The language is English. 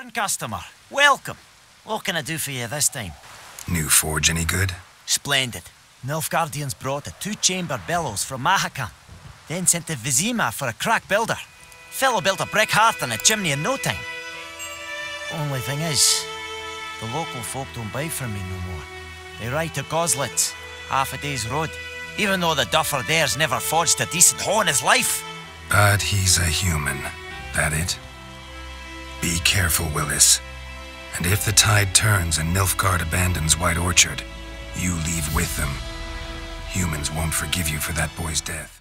Return customer. Welcome. What can I do for you this time? New forge any good? Splendid. Nilfgaardians brought a two-chamber bellows from Mahakam. Then sent to Vizima for a crack builder. Fellow built a brick hearth and a chimney in no time. Only thing is, the local folk don't buy from me no more. They ride to Goslitz, half a day's road, even though the duffer there's never forged a decent hoe in his life. But he's a human. That it? Be careful, Willis. And if the tide turns and Nilfgaard abandons White Orchard, you leave with them. Humans won't forgive you for that boy's death.